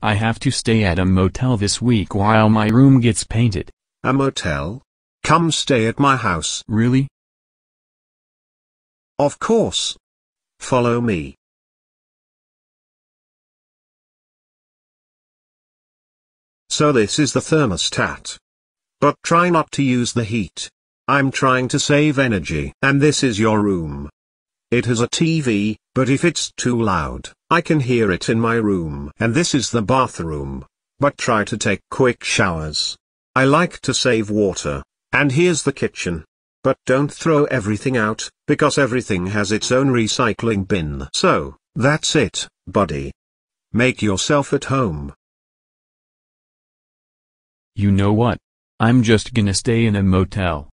I have to stay at a motel this week while my room gets painted. A motel? Come stay at my house. Really? Of course. Follow me. So this is the thermostat. But try not to use the heat. I'm trying to save energy. And this is your room. It has a TV, but if it's too loud, I can hear it in my room. And this is the bathroom. But try to take quick showers. I like to save water. And here's the kitchen. But don't throw everything out, because everything has its own recycling bin. So, that's it, buddy. Make yourself at home. You know what? I'm just gonna stay in a motel.